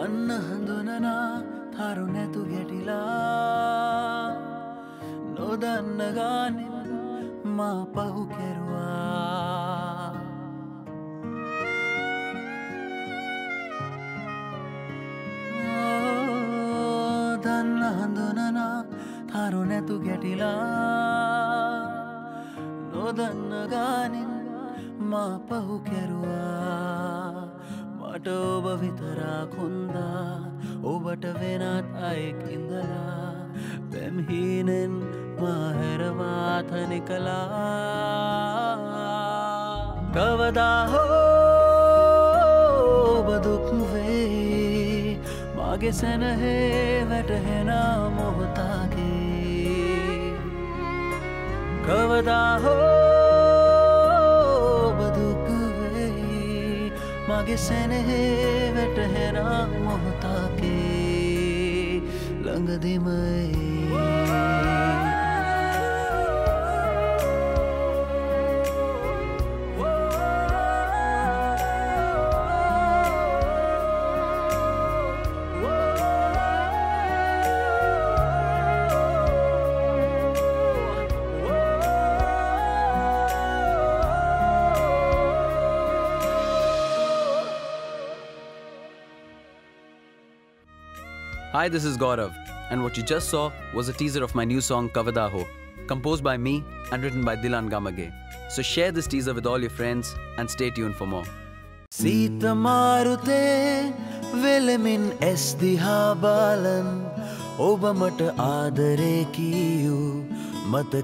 දන්න හඳුනනා තරු නැතු ගැටිලා. නොදන්න ගානෙන් මා පහු කෙරුවා. ඕ, දන්න හඳුනනා තරු නැතු ගැටිලා. නොදන්න ගානින් මා පහු කැරුවා. මට ඔබ විතරා කොන්දා. ඔබට වෙනත් අයෙක් ඉඳලා. පැම්හීනෙන් මාහැරවාතනි කලා කවදා හෝ ඔබ දුක්වේ මගේ සැනහේ වැටහෙන මොහොතාගේ කවදා හෝ මගේ සැනහේ වැටහෙන මොහොතාගේ ළඟදිමයි Hi, this is Gaurav, and what you just saw was a teaser of my new song Kavada Ho, composed by me and written by Dilan Gamage. So share this teaser with all your friends and stay tuned for more. Sita Marute Obamata Mata